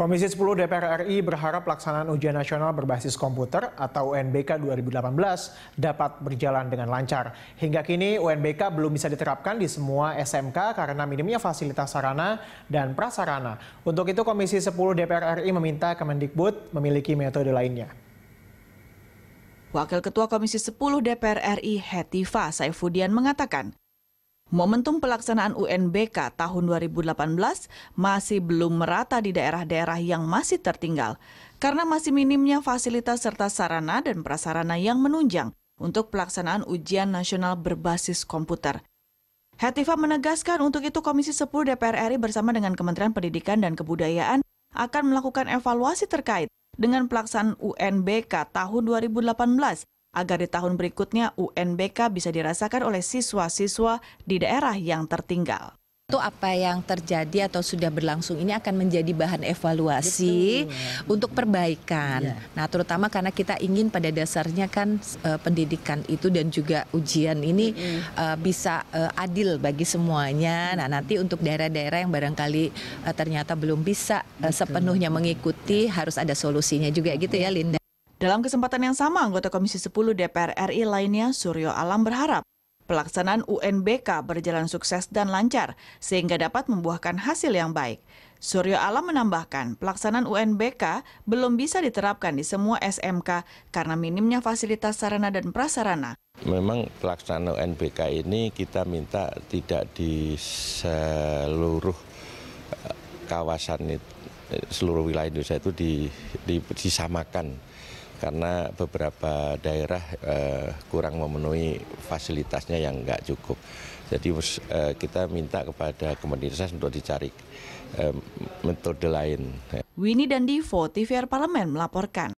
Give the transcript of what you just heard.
Komisi 10 DPR RI berharap pelaksanaan ujian nasional berbasis komputer atau UNBK 2018 dapat berjalan dengan lancar. Hingga kini UNBK belum bisa diterapkan di semua SMK karena minimnya fasilitas sarana dan prasarana. Untuk itu Komisi 10 DPR RI meminta Kemendikbud memiliki metode lainnya. Wakil Ketua Komisi 10 DPR RI Hetifa Saifudian mengatakan, Momentum pelaksanaan UNBK tahun 2018 masih belum merata di daerah-daerah yang masih tertinggal karena masih minimnya fasilitas serta sarana dan prasarana yang menunjang untuk pelaksanaan ujian nasional berbasis komputer. Hetiva menegaskan untuk itu Komisi 10 DPR RI bersama dengan Kementerian Pendidikan dan Kebudayaan akan melakukan evaluasi terkait dengan pelaksanaan UNBK tahun 2018 agar di tahun berikutnya UNBK bisa dirasakan oleh siswa-siswa di daerah yang tertinggal itu apa yang terjadi atau sudah berlangsung ini akan menjadi bahan evaluasi Betul. untuk perbaikan. Ya. Nah, terutama karena kita ingin pada dasarnya kan uh, pendidikan itu dan juga ujian ini uh, bisa uh, adil bagi semuanya. Nah, nanti untuk daerah-daerah yang barangkali uh, ternyata belum bisa uh, sepenuhnya mengikuti harus ada solusinya juga gitu ya Linda. Dalam kesempatan yang sama, anggota Komisi 10 DPR RI lainnya, Suryo Alam berharap pelaksanaan UNBK berjalan sukses dan lancar sehingga dapat membuahkan hasil yang baik. Suryo Alam menambahkan, pelaksanaan UNBK belum bisa diterapkan di semua SMK karena minimnya fasilitas sarana dan prasarana. Memang pelaksanaan UNBK ini kita minta tidak di seluruh eh, kawasan seluruh wilayah Indonesia itu di, di, disamakan karena beberapa daerah uh, kurang memenuhi fasilitasnya yang nggak cukup. Jadi uh, kita minta kepada Kementerian untuk dicari uh, metode lain. Winnie dan Divo, TVR Parlemen melaporkan.